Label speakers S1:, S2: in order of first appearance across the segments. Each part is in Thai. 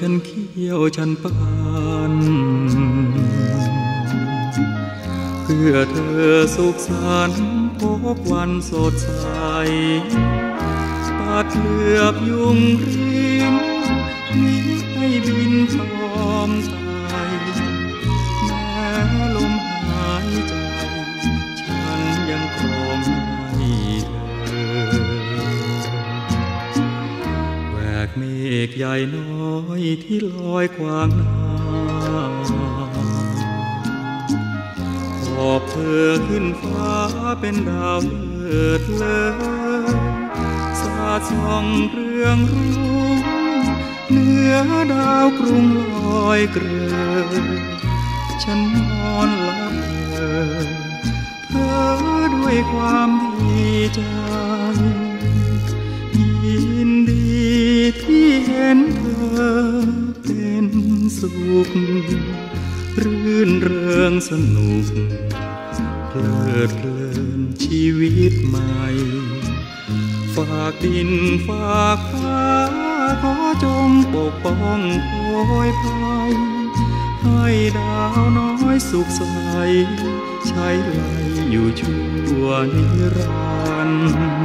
S1: ฉันเขี้ยวฉันปานเพื่อเธอสุขสันต์พบวันสดใสปัดเหลือบยุงรินนี้ให้บินพร้อมตายแม้ลมหายใจ ฉันยังครองให้เธอแวกเมฆใหญ่น้อย อยที่ลอยกวางน้าขอบเธอขึ้นฟ้าเป็นดาวเลิศเลอสาดส่องเรืองรุ่งเหนือดาวกรุงลอยเกลือฉันนอนหลับเธอเพ้อด้วยความดีใจ สุข รื่นเริงสนุก เพลิดเพลินชีวิตใหม่ ฝากดินฝากฟ้าขอจงปกป้องโปรยภัยให้ดาวน้อยสุขใส ใช้ไหลอยู่ชั่วนิรันดร์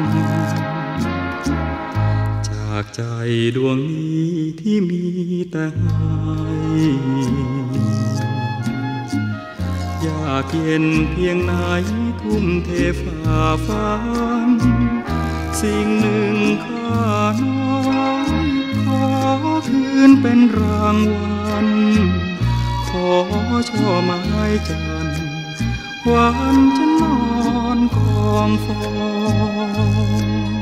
S1: ใจดวงนี้ที่มีแต่ให้อยากเย็นเพียงไหนทุ่มเทฝ่าฟันสิ่งหนึ่งข้าน้อยขอคืนเป็นรางวัลขอช่อไม้จันทร์วันจะนอนกองฟอง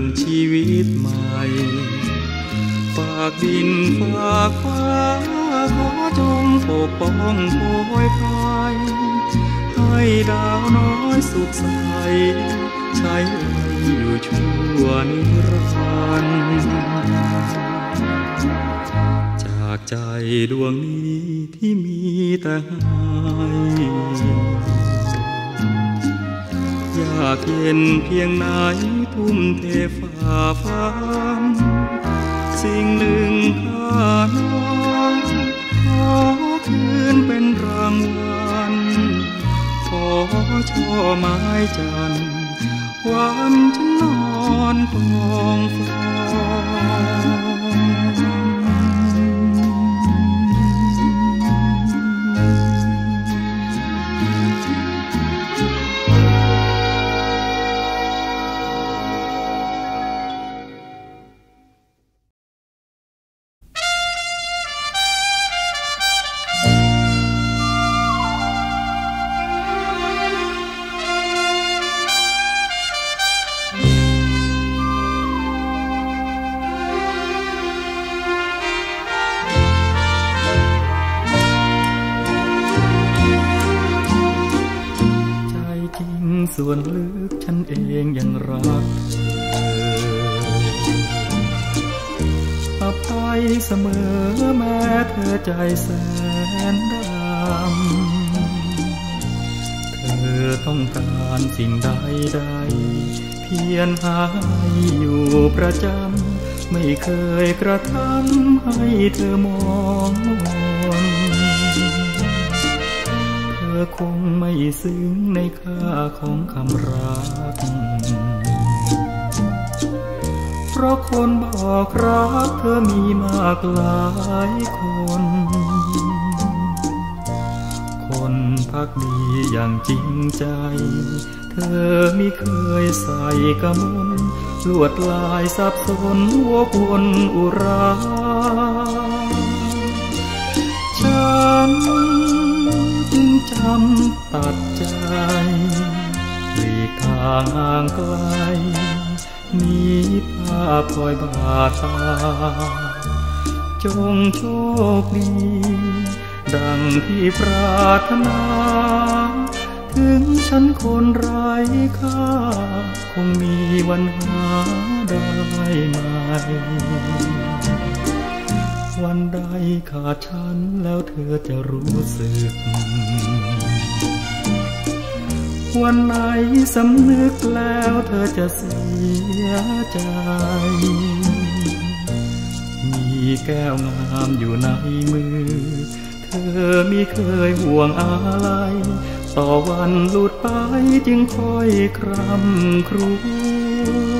S1: นชีวิตใหม่ฝากดินฝากฟ้าขอจงปกป้องโปรยภัยให้ดาวน้อยสุขใสใช้ไหลอยู่ชั่วนิรันดร์จากใจดวงนี้ที่มีแต่ให้อยากเย็นเพียงไหนทุ่มเทฝ่าฟันสิ่งหนึ่งข้าน้อยขอคืนเป็นรางวัลขอช่อไม้จันทร์วันจะนอนกองฟอง แสนดำเธอต้องการสิ่งใดใดเพียรหาให้อยู่ประจำ ไม่เคยกระทำให้เธอมองมนเธอคงไม่ซึ้งในค่าของคำรักเพราะคนบอกรักเธอมีมากหลายคน พักดีอย่างจริงใจ เธอไม่เคยใส่กระมนลวดลายสับสนหัววนอุรา ฉันจึงจำตัดใจหลีกทางห่างไกลมีภาพคอยบาตาจงโชคดี ดังที่ปรารถนา ถึงฉันคนไร้ค่า คงมีวันหาได้ไหม วันใดขาดฉันแล้วเธอจะรู้สึก วันไหนสำนึกแล้วเธอจะเสียใจมีแก้วงามอยู่ในมือ เธอมีเคยห่วงอะไรต่อวันหลุดไปจึงคอยครำครวญ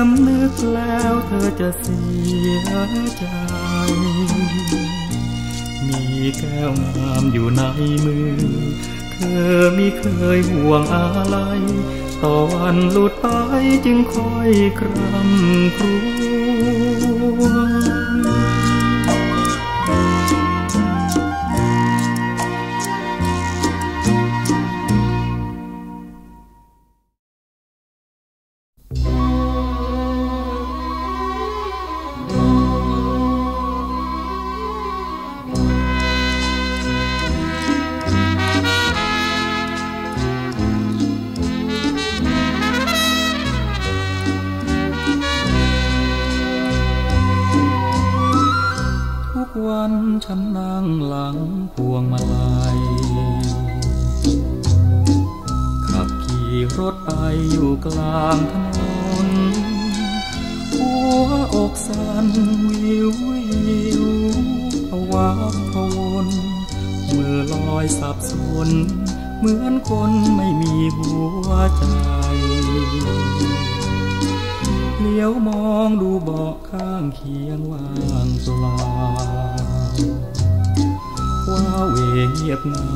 S1: สำนึกแล้วเธอจะเสียใจ มีแก้วงามอยู่ในมือ เธอมิเคยห่วงอะไรต่อวันหลุดไปจึงคอยครำครว วงมาลัย ขับขี่รถไปอยู่กลางถนน หัวอกสั่นวิววิวภาวะพวนเมื่อลอยสับสน เหมือนคนไม่มีหัวใจเลี้ยวมองดูเบาะข้างเคียงว่างเปล่า ว่าเหวเงียบเหงา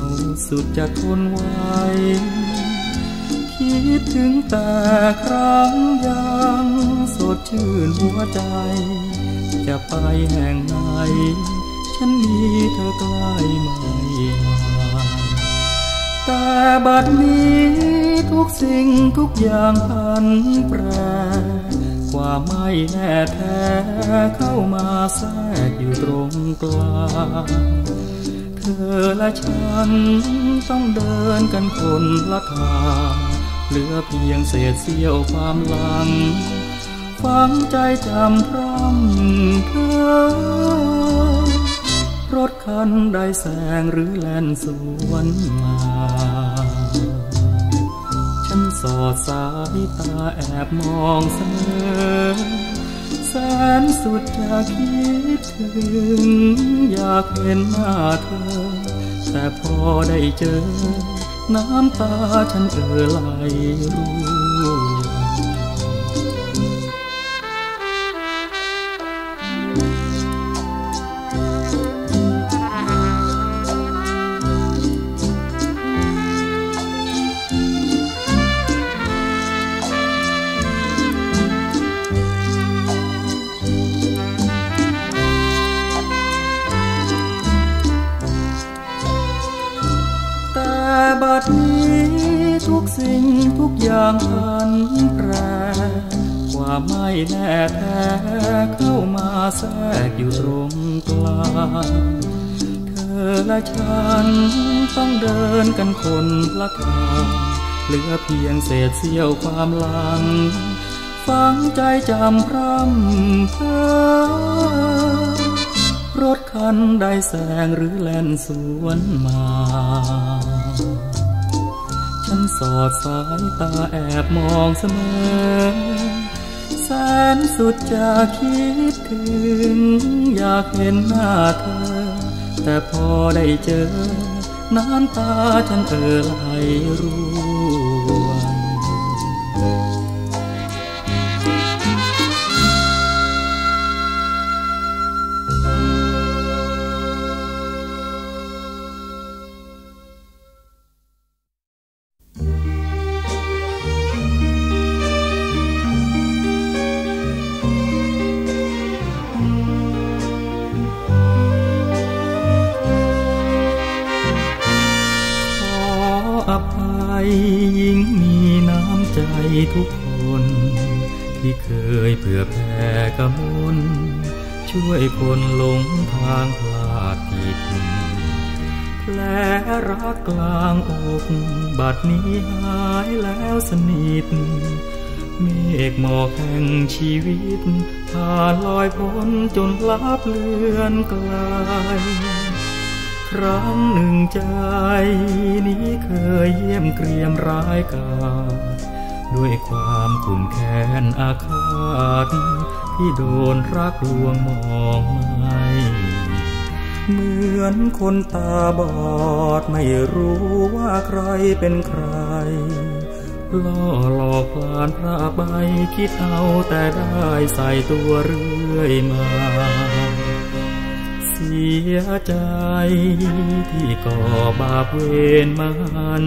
S1: สุดจะทนไหวคิดถึงแต่ครั้งยังสดชื่นหัวใจ จะไปแห่งไหน ฉันมีเธอใกล้ไม่ห่างแต่บัดนี้ทุกสิ่งทุกอย่างพันแปรความไม่แน่แท้เข้ามาแทรกอยู่ตรงกลาง อและฉันต้องเดินกันคนละทาง เหลือเพียงเศษเสี้ยวความหลัง ฟังใจจำพร่ำเธอรถคันใดแสงหรือแล่นสวนมา ฉันสอดสายตาแอบมองเสมอ แสนสุดจะคิดถึง อยากเห็นหน้าเธอ แต่พอได้เจอ น้ำตาฉันเอ่อไหลร่ ดนี้ทุกสิ่งทุกอย่างพันแปรความไม่แน่แท้เข้ามาแทรกอยู่ตรงกลางเธอและฉันต้องเดินกันคนละทางเหลือเพียงเศษเสี้ยวความหลังฟังใจจำพร่ำเพ้อรถคันใดแสงหรือแล่นสวนมา ฉันสอดสายตาแอบมองเสมอ แสนสุดจะคิดถึง อยากเห็นหน้าเธอ แต่พอได้เจอ น้ำตาฉันเอ่อไหลร่ กลางอกบัดนี้หายแล้วสนิทเมฆหมอกแห่งชีวิตผ่านลอยพ้นจนลับเลือนไกลครั้งหนึ่งใจนี้เคยเยี่ยมเกรียมร้ายกาด้วยความขุ่นแค้นอาฆาตที่โดนรักลวงมองม่ เหมือนคนตาบอดไม่รู้ว่าใครเป็นใคร ล่อหลอกลานพระใบคิดเอาแต่ได้ใส่ตัวเรื่อยมา เสียใจที่ก่อบาปเวรมัน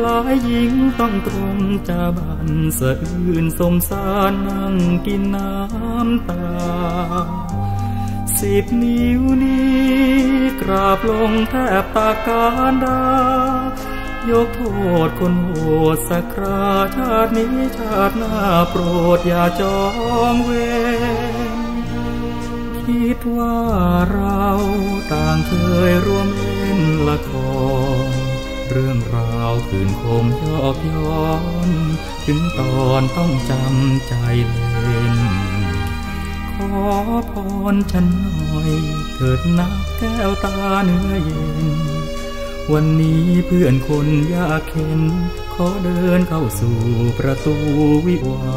S1: หลายหญิงต้องตรมจาบันสะอื่นสมสารนั่งกินน้ำตา สิบนิ้วนี้กราบลงแทบตาการดายกโทษคนโหดสักคราชาตินี้ชาติหน้าโปรดอย่าจองเวรคิดว่าเราต่างเคยร่วมเล่นละคร เรื่องราวคืนคมยอกย้อน ถึงตอนต้องจำใจเล่น ขอพรฉันหน่อยเถิดนักแก้วตาเนื้อเย็น วันนี้เพื่อนคนยากเข็น ขอเดินเข้าสู่ประตูวิวา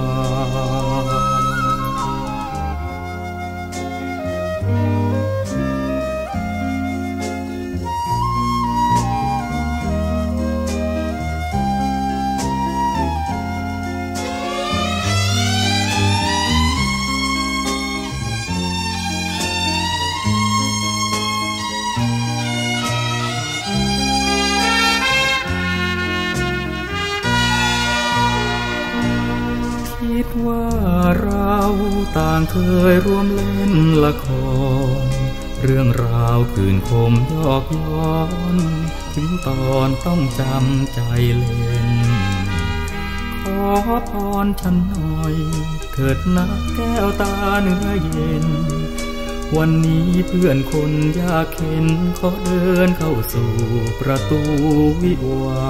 S1: เคยร่วมเล่นละคร เรื่องราวคืนคมยอกย้อน ถึงตอนต้องจำใจเล่น ขอพรฉันหน่อย เถิดนักแก้วตาเนื้อเย็น วันนี้เพื่อนคนยากเข็นขอเดินเข้าสู่ประตูวิวา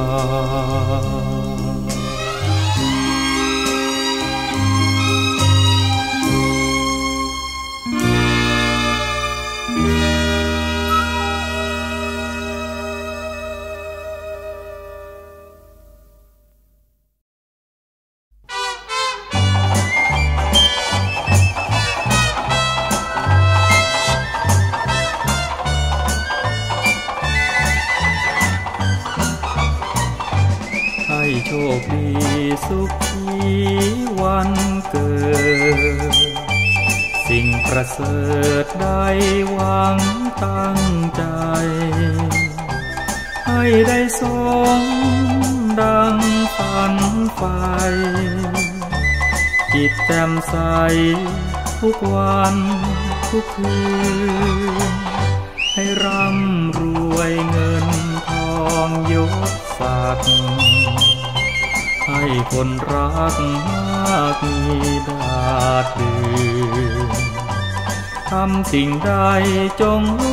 S1: ดดื่น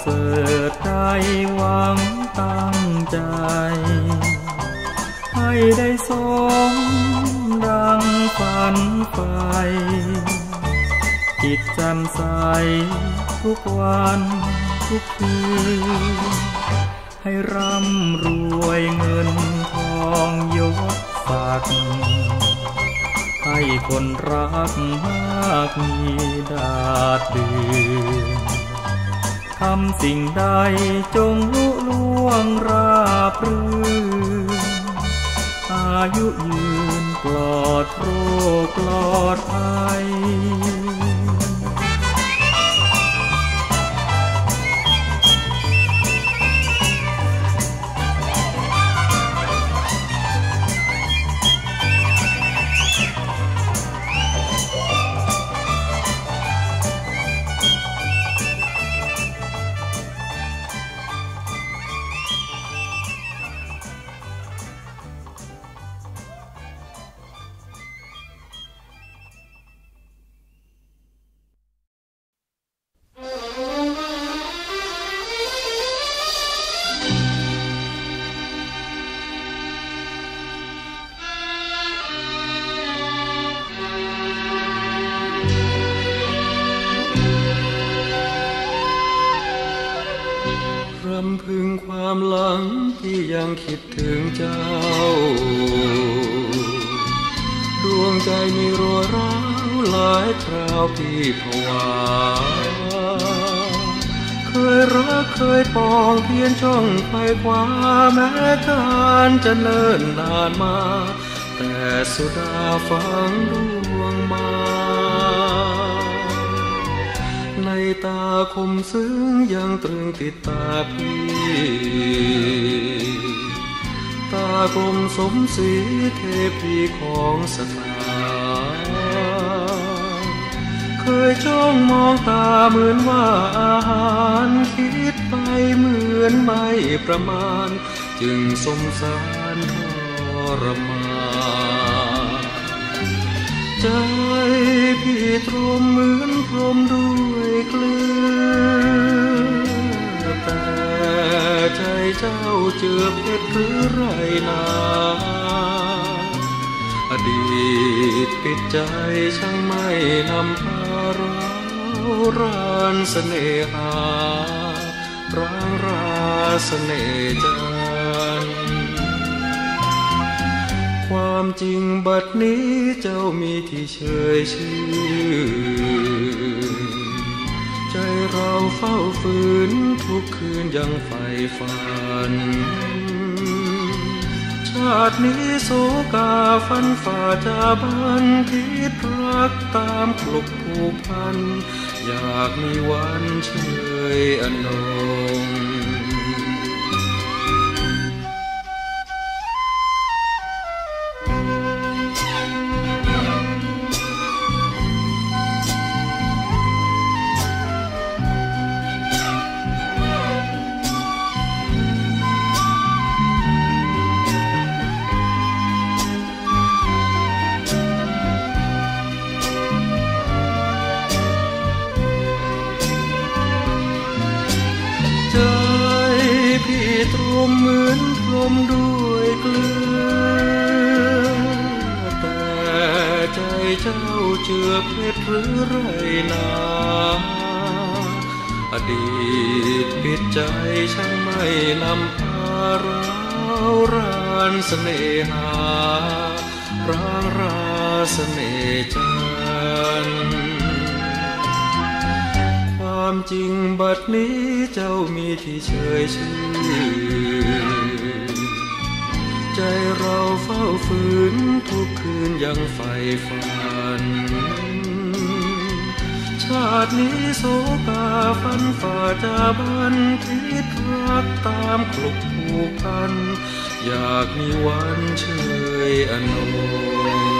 S1: เสริฐใจหวังตั้งใจ ให้ได้สมดังฝันไปจิตแจ่มใสทุกวันทุกคืนให้ร่ำรวยเงินทองยศศักดิ์ให้คนรักมากมีดาดดื่ ทำสิ่งใดจงลุล่วงราบรื่นอายุยืนปลอดโรคปลอดภัยา
S2: เคยรักเคยปองเพียนช่องไฟกว่าแม้การจะเลิ่นนานมา แต่สุดาฟังดวงมา ในตาคมซึ้งยังตรึงติดตาพี่ตากลมสมสีเทพีของสถา เคยจ้องมองตาเหมือนว่าอาหารคิดไปเหมือนไม่ประมาณ จึงสงสารทรมานใจพี่ตรมเหมือนพรมด้วยเกลือแต่ใจเจ้าเจือเพชรหรือไรนาอดีตปิดใจช่างไม่นำพา รารานเสน่หาร้างราเสน่ห์ใจความจริงบัดนี้เจ้ามีที่เฉยชื่อ ใจเราเฝ้าฝืนทุกคืนยังใฝ่ฝันาตินี้โศกาฟันฝ่าจาบันคิดรักตามกลุกผูกพัน อยากมีวันเฉยอนง
S1: มเหมือนพรมด้วยเกลือ แต่ใจเจ้าเจือเพชรหรือไรนาอดีตปิดใจช่างไม่นำพาราวรานเสน่หาร้างราเสน่จันความจริงบัดนี้เจ้ามีที่เฉยชื่อ ใจเราเฝ้าฝืนทุกคืนยังใฝ่ฝัน ชาตินี้โศกาฟันฝ่าจาบันทิดรักตามคลุกผูกพัน อยากมีวันเชยอนง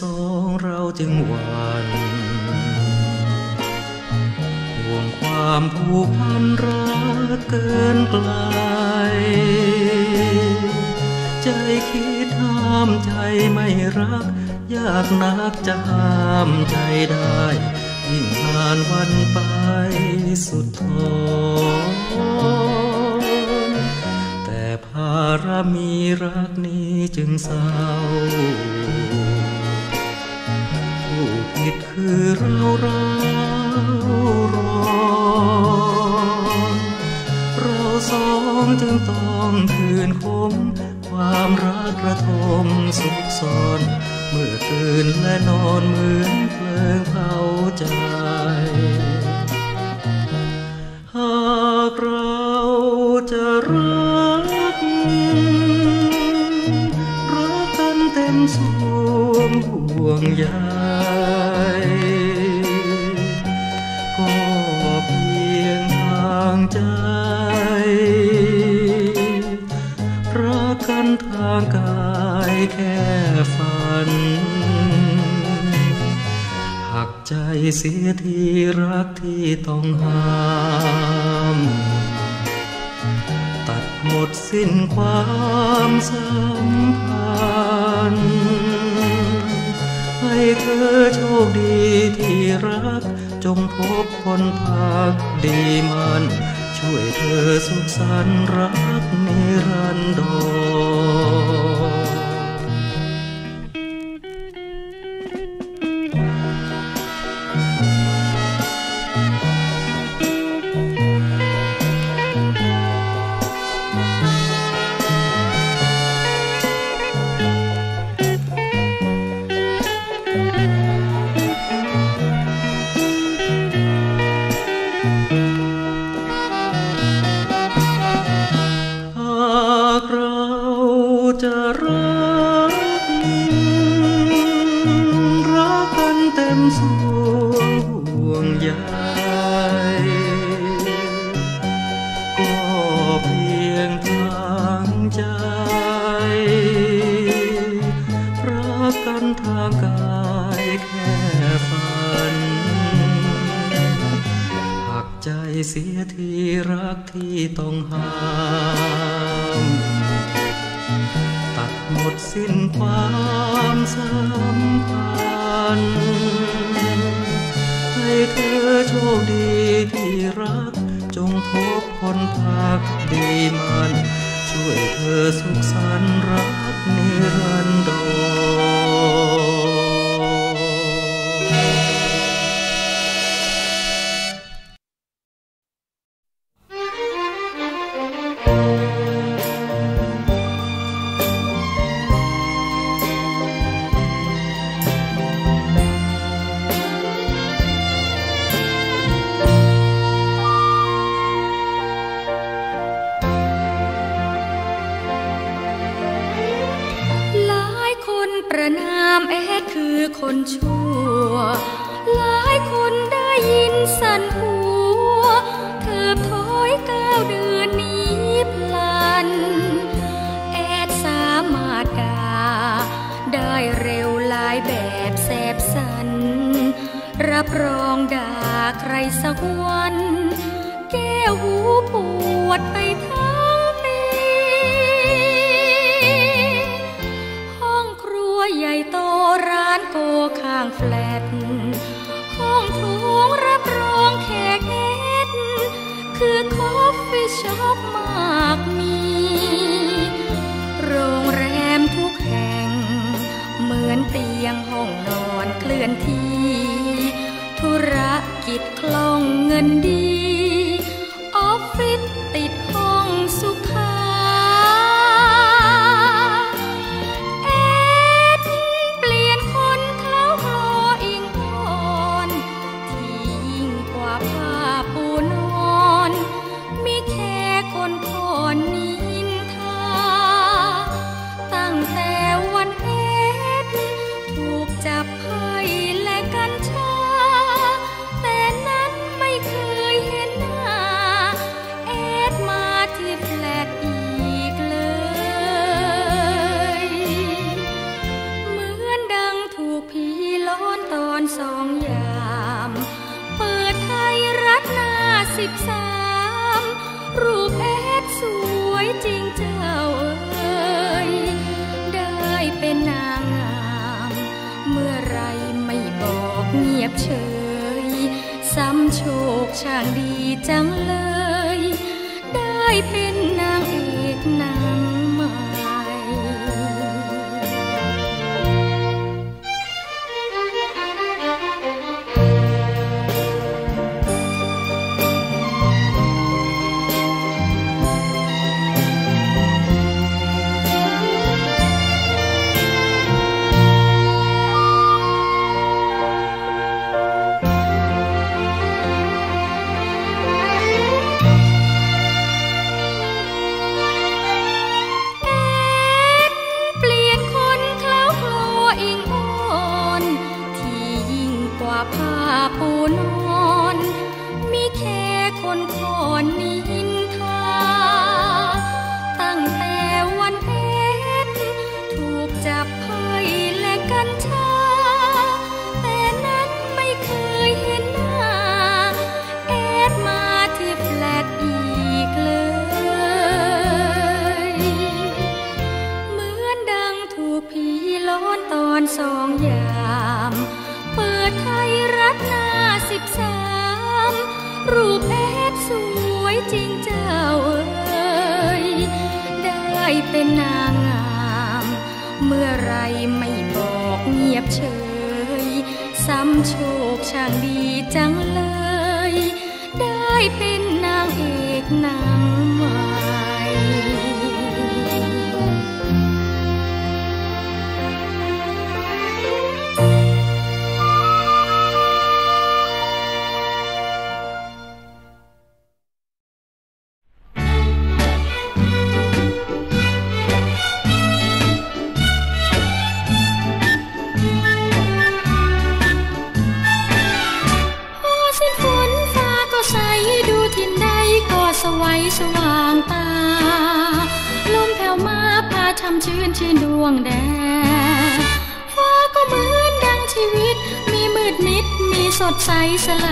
S1: สองเราจึงหวานห่วงความผูกพันรักเกินไกล ใจคิดห้ามใจไม่รัก ยากนักจะห้ามใจได้ ยิ่งนานวันไปสุดทน สองจึงต้องคืนคมความรักระทมสุขซ้อนเมื่อตื่นและนอนเหมือนเพลิงเผาใจหากเราจะรัก รักกันเต็มสวงห่วงใย เสียที่รักที่ต้องห้าม ตัดหมดสิ้นความสัมพันธ์ให้เธอโชคดีที่รัก จงพบคนพักดีมัน ช่วยเธอสุขสันต์รักนิรันดร สิ้นความสัมพันธ์ให้เธอโชคดีที่รัก จงพบคนพักดีมัน ช่วยเธอสุขสันต์รักนิรันดร
S3: บเฉย ซ้ำโชคช่างดีจังเลย ได้เป็นนางเอกนา Lisa Lu。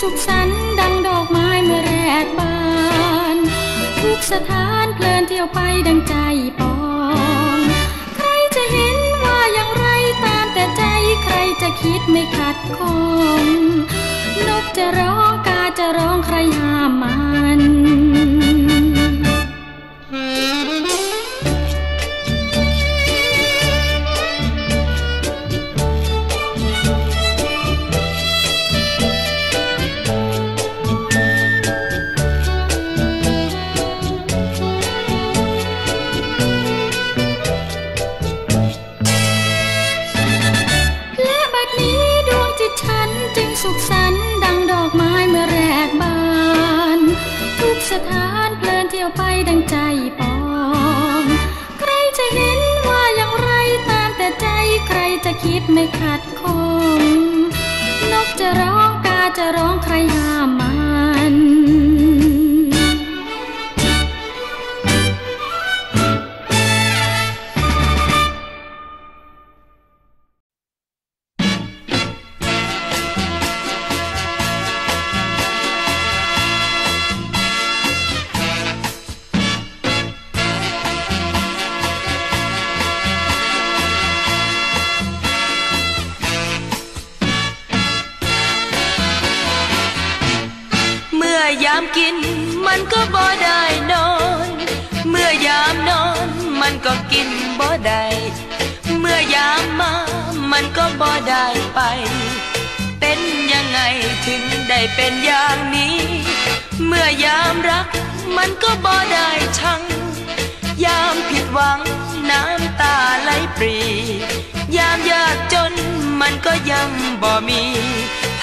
S3: สุขสันต์ดังดอกไม้เมื่อแรกบาน ทุกสถานเพลินเที่ยวไปดังใจปอง ใครจะเห็นว่าอย่างไรตามแต่ใจใครจะคิดไม่ขัดข้องนกจะร้องกาจะร้องใครห้ามมัน Thank you. คิดไม่ขัดคง นกจะร้องกาจะร้องใครห้ามมา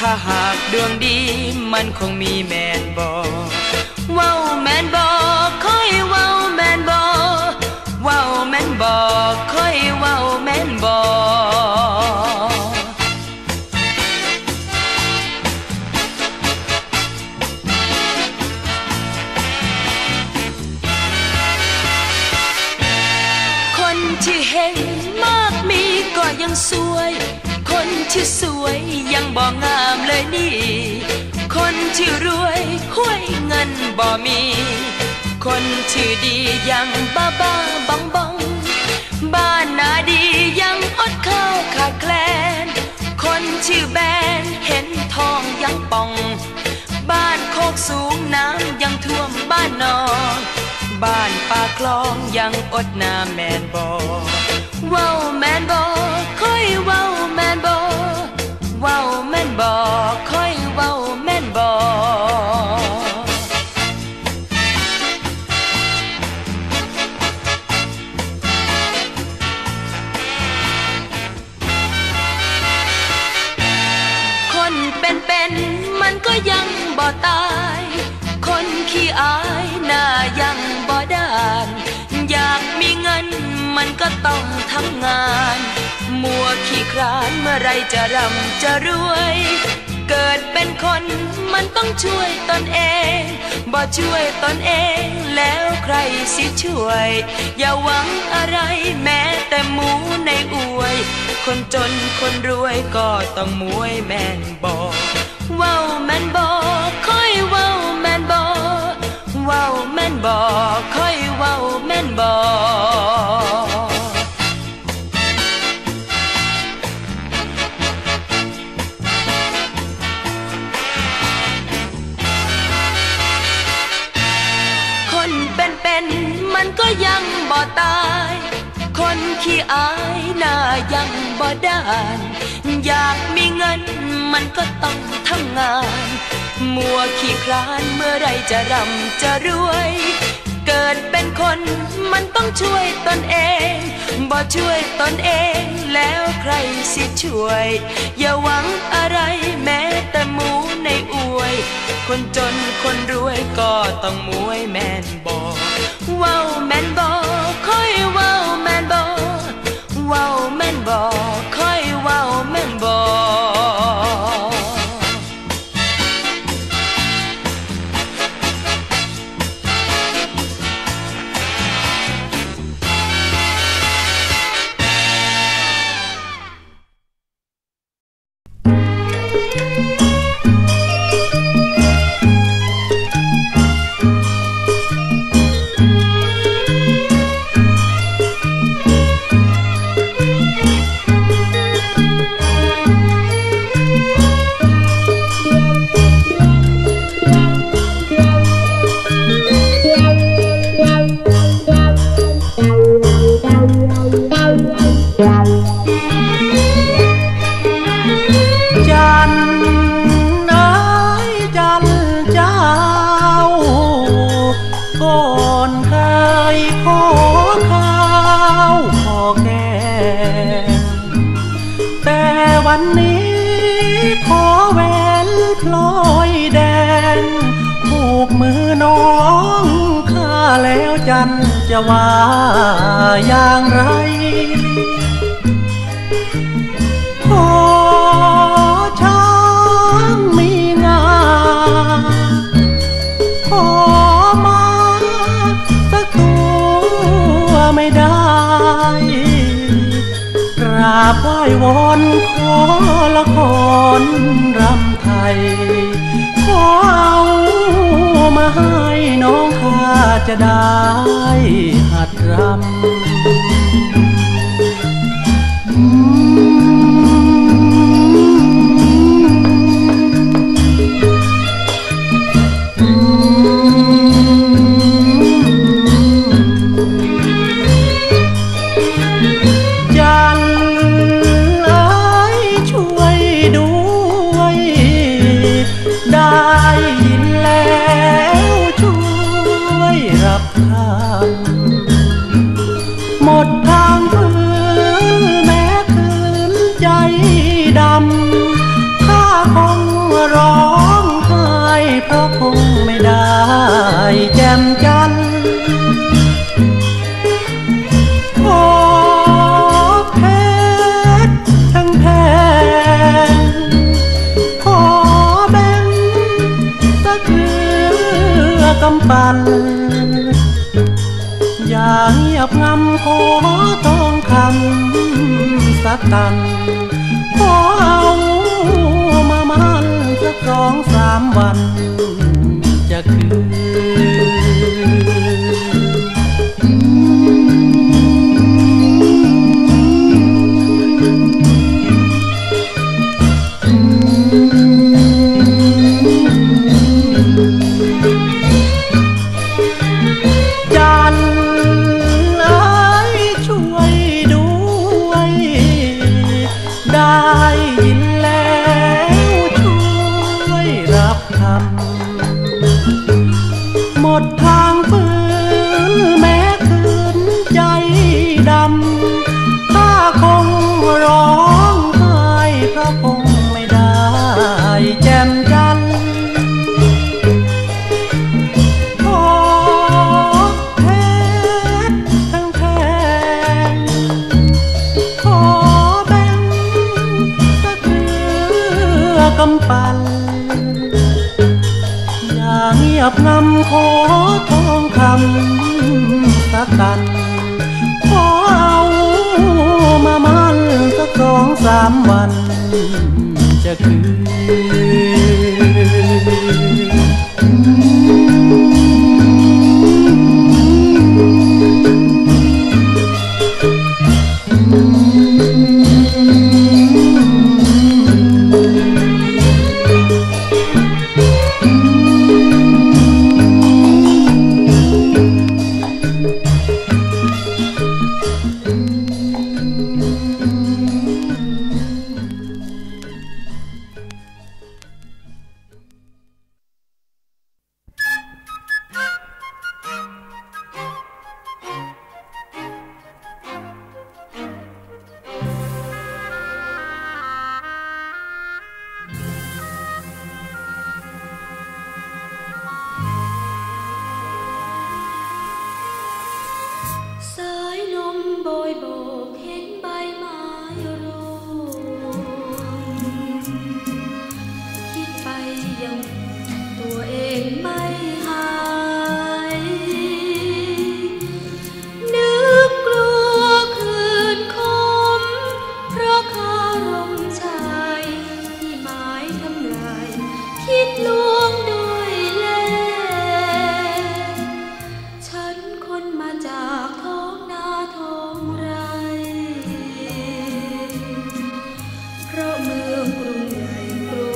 S4: ถ้าหากดวงดีมันคงมีแมนบอ มี คนที่อดียังบ้าบ้าบังบังบ้านนาดียังอดข้าวขาดแคลน คนชื่อแบนเห็นทองยังป่อง บ้านโคกสูงน้ำยังท่วมบ้านนองบ้านปากคลองยังอดน้ำแมนบอว้าวแมนบอค่อยว้าวแมนบอว้าวแมนบอ ต้องทำงาน มัวขี้คร้านเมื่อไรจะร่ำจะรวย เกิดเป็นคนมันต้องช่วยตนเอง บ่ช่วยตนเองแล้วใครสิช่วย อย่าหวังอะไรแม้แต่หมูในอวย คนจนคนรวยก็ต้องมวยแม่นบอกว้าวแม่นบอกค่อยว้าวแม่นบอกว้าวแม่นบอกค่อยว้าวแม่นบอ ก็ยังบ่ตาย คนขี้อายหน้ายังบ่ด้าน อยากมีเงินมันก็ต้องทำงาน มัวขี้คลานเมื่อไรจะร่ำจะรวย เกิดเป็นคนมันต้องช่วยตนเอง บ่ช่วยตนเองแล้วใครสิช่วย อย่าหวังอะไรแม้แต่ คนจนคนรวยก็ต้องมวยแมนบอว้าวแมนบอค่อยว้าวแมนบอว้าว
S5: จะว่าอย่างไร ขอช้างมีงา ขอมาสักตัวไม่ได้กราบไหว้วอนขอละครรำไทย ขอเอา มาให้น้องข้าจะได้หัดรำำปันอย่าเงียบงำขอต้องคำสัก
S3: ตัน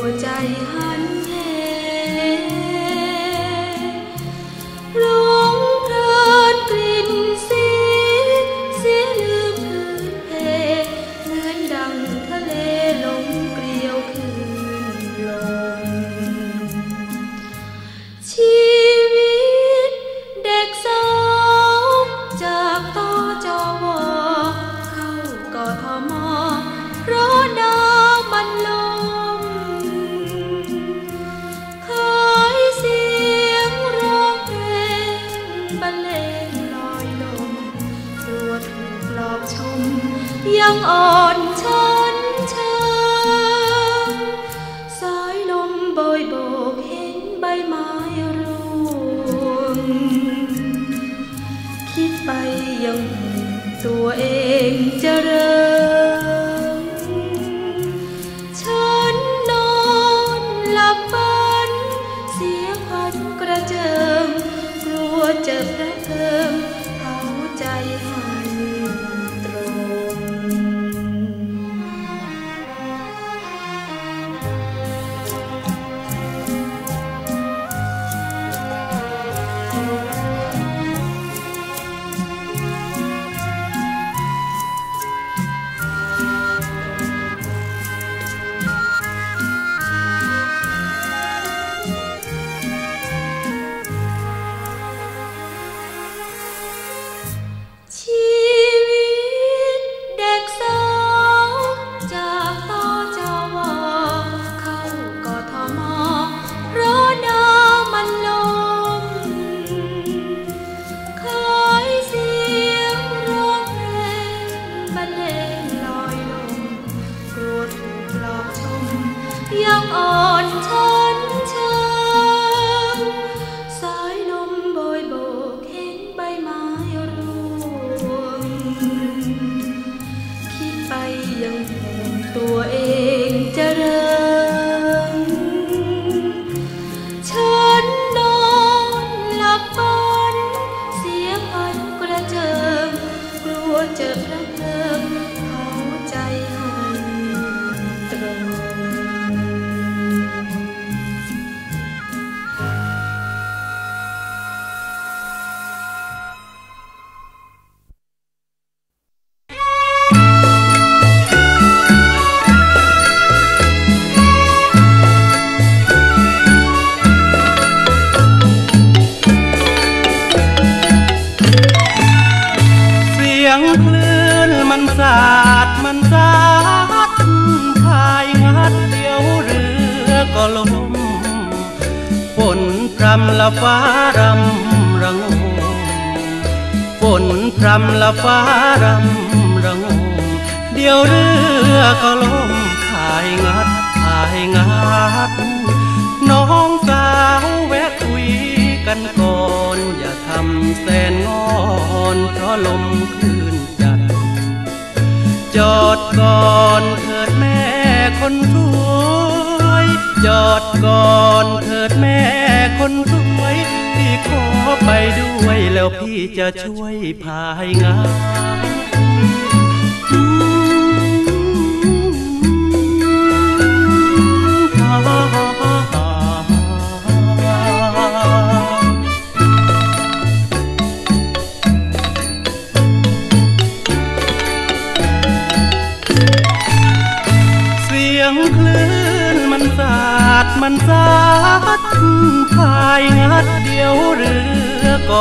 S3: หัวใจหันเห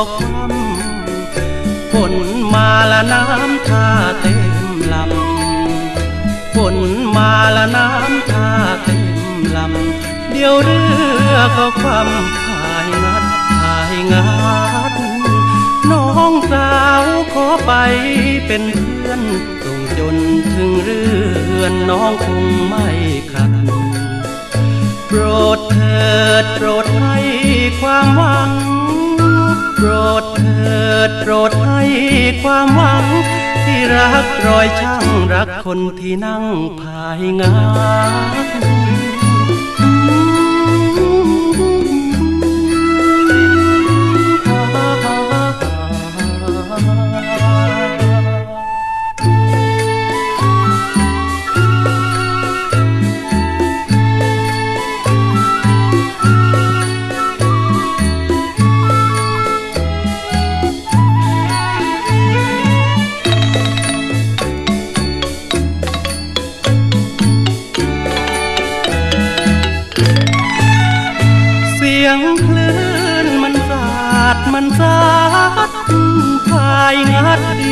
S3: กคว่ำฝน
S5: มาละน้ำท่าเต็มลำฝนมาละน้ำท่าเต็มลำเดี๋ยวเรือก็คว่ำพายงัดพายงัดน้องสาวขอไปเป็นเพื่อนส่งจนถึงเรือนน้องคงไม่ขัดโปรดเถิดโปรดให้ความหวัง โปรดเถิดโปรดให้ความหวัง ที่รักรอยช่างรักคนที่นั่งพายงาน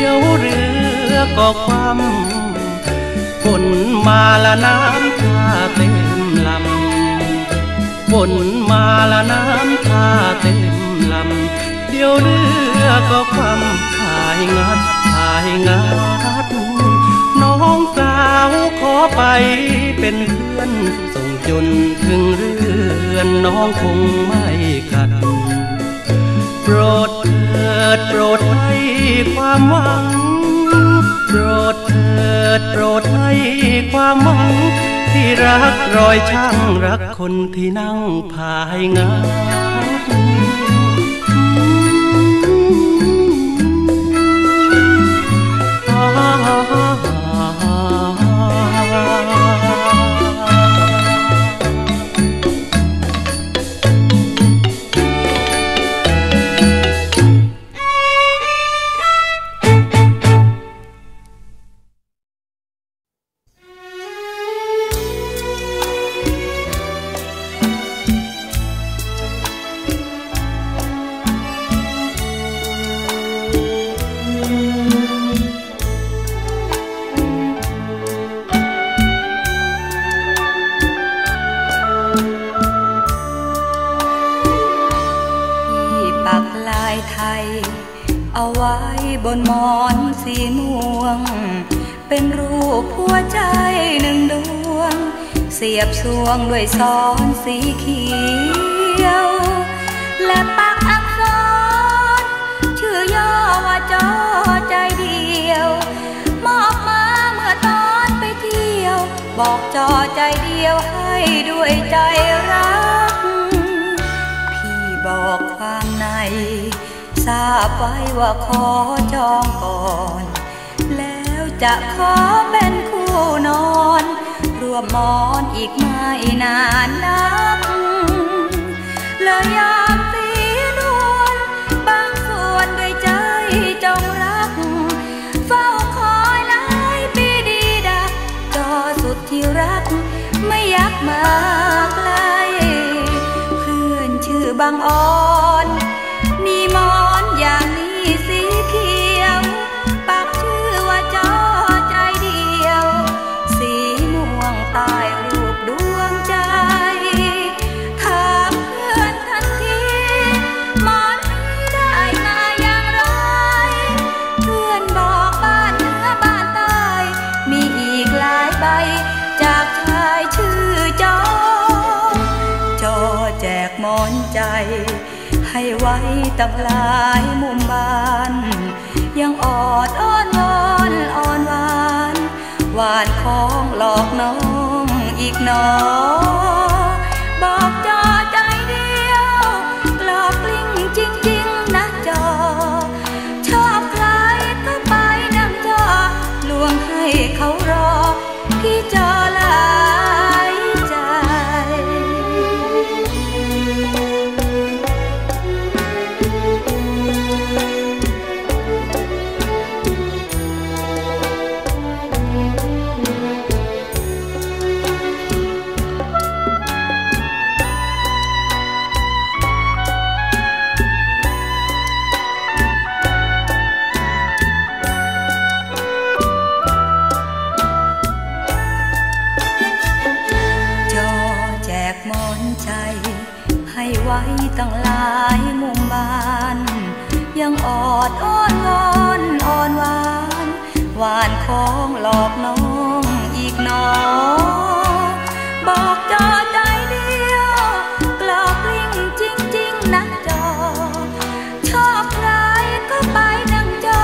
S5: ยวเรือก็ความฝนมาละน้ำท่าเต็มลำฝนมาละน้ำท่าเต็มลำเดียวเรือก็ความพายงัดพายงัดน้องสาวขอไปเป็นเพื่อนส่งจนถึงเรือนน้องคงไม่ขัดโปรดเถิดโปรดให้ ความหวัง โปรดเถิดโปรดให้ความหวัง ที่รักรอยช่างรักคนที่นั่งพายงา
S6: ด้วยซ้อนสีเขียว และปักอักษรชื่อย่อว่าจอใจเดียว มอบมาเมื่อตอนไปเที่ยว บอกจอใจเดียวให้ด้วยใจรัก พี่บอกความใน ทราบไว้ว่าขอจองก่อน แล้วจะขอ วมมอนอีกไม่นานนักเลยยามสีนวลบางส่วนด้วยใจจงรัก เฝ้าคอยหลายปีดีดักจอสุดที่รัก ไม่อยากมาไกลเพื่อนชื่อบางอ่อ ให้ไว้ตั้งหลายมุมบ้าน ยังออดอ้อนวอนอ่อนหวาน หวานของหลอกน้องอีกน้อง ยังออดอ้อนวอนอ่อนหวานหวานของหลอกน้องอีกหนอ บอกจอใจเดียวกลอกลิ้งจริงๆนะจอ ชอบใครก็ไปนั่งจอ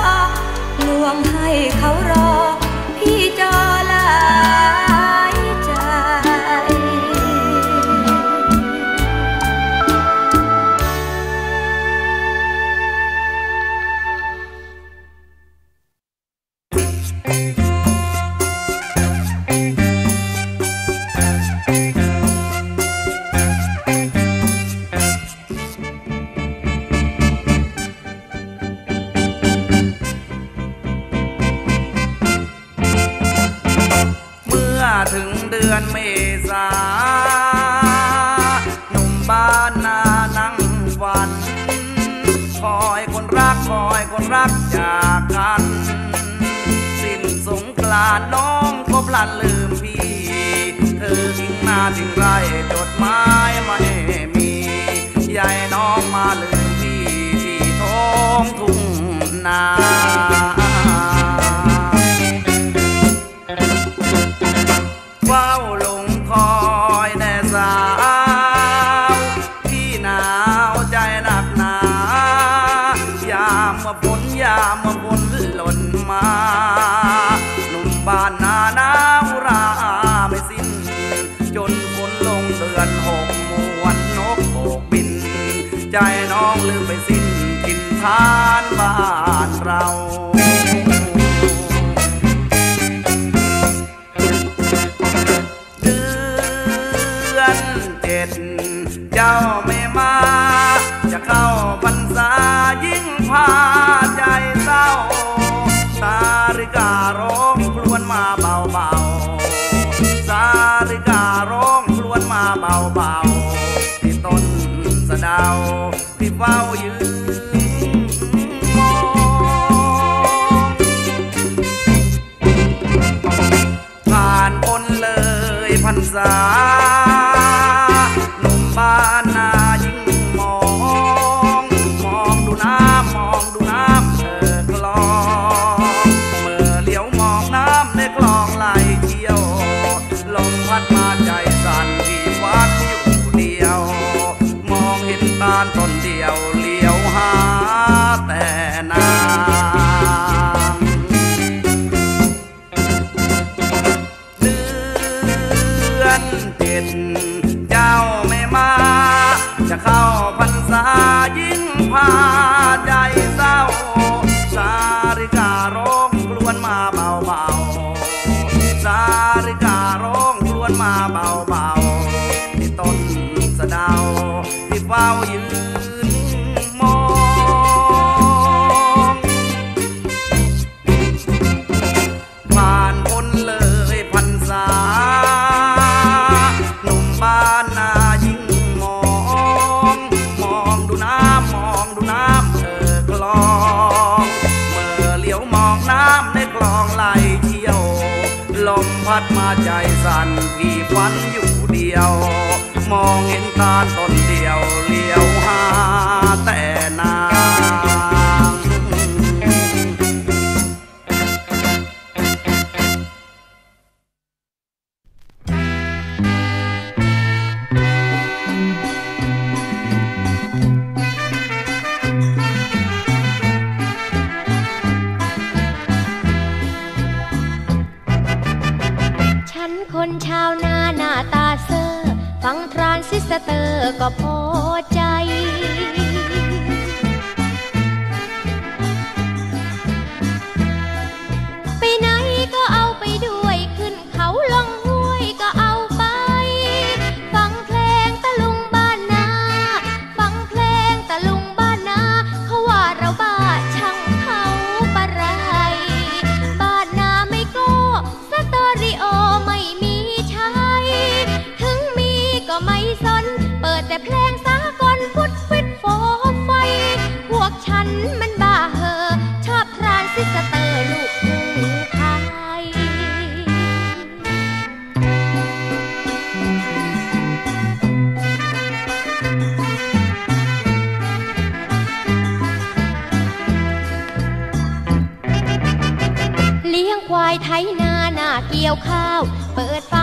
S6: ลวงให้เขา
S7: งเดือนเมษาหนุ่มบ้านนานั่งฝัน คอยคนรักคอยคนรักจากกัน สิ้นสงกรานน้องก็พลันลืมพี่ เธอทิ้งหน้าทิ้งไรจดหมายไม่มียายน้องมาลืมพี่ที่ท้องทุ่งนา เข้า มองเห็นการสน ស្ទើក៏ផោ ไทยนาหน้า
S3: เกี่ยวข้าว เปิดฟ้า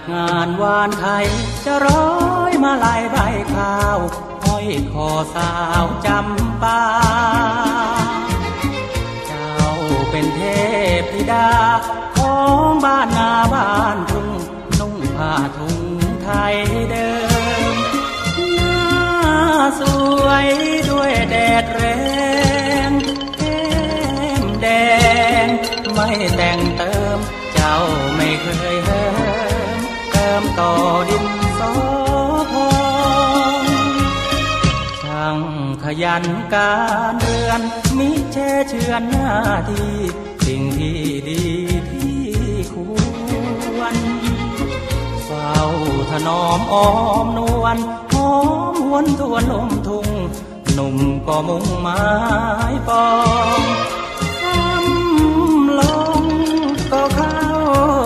S3: จากงานวานไท
S5: ย จะร้อยมาลายใบข้าวห้อยคอสาวจำปา เจ้าเป็นเทพธิดา ของบ้านนาบ้านทุ่งนุ่งผ้าทุ่งไทยเดิม หน้าสวยด้วยแดด ยันการเรือน มิเช่เชือนหน้าที่สิ่งที่ดีที่ควรเฝ้าถนอมอ้อมนวลหอมหวนทวนลมทุ่งหนุ่มก็มุ่งไม้ปองคำลงก็เข้า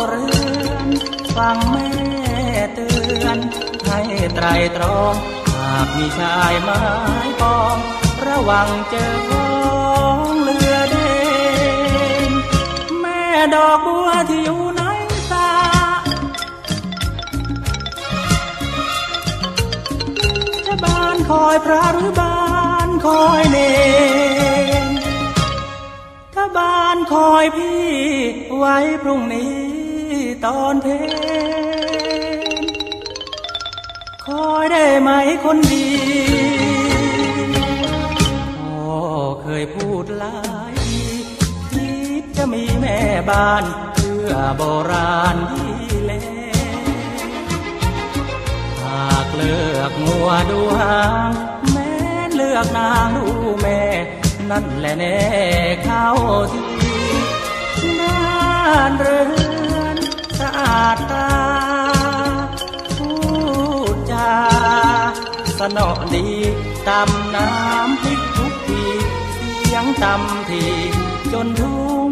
S5: เรือน ฟังแม่เตือน ให้ไตรตรองากมีชายไม้ปอง ระวังเจอของเรือเด่นแม่ดอกบัวที่อยู่ในสาจะบานคอยพระหรือบานคอยเนรถ้าบานคอยพี่ไว้พรุ่งนี้ตอนเพล อยได้ไหมคนดีพ่อเคยพูดหลายทีคิดจะมีแม่บ้านเพื่อโบราณที่เลหากเลือกงัวดูหางแม่เลือกนางดูแม่ นั่นแหละแน่เข้าที่นานเรือนสะอาดตา สนอดีตำน้ำพริกทุกทีเสียงตำทีจนทุ่ง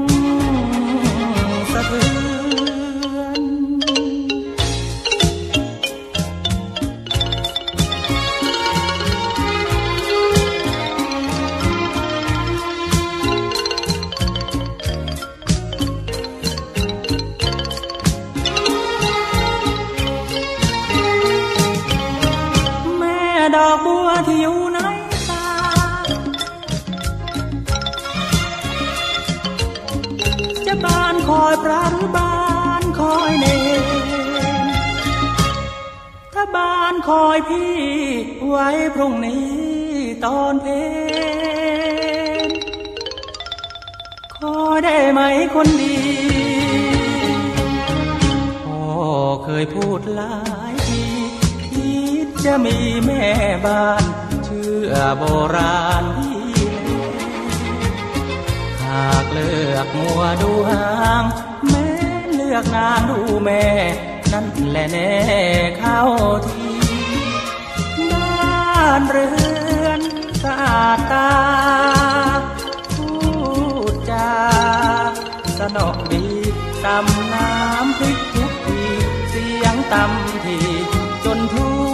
S5: สะเทือน คอยพี่ไว้พรุ่งนี้ตอนเพลงคอยได้ไหมคนดีพ่อเคยพูดหลายทีคิดจะมีแม่บ้าน เชื่อโบราณที่หากเลือกมัวดูหางแม่เลือกนางดูแม่ นั่นแหละแน่เข้าทานเรือนสะอาดตา พูดจาสนอกดีตำน้ำพริกทุกที เสียงตำทีจนทั่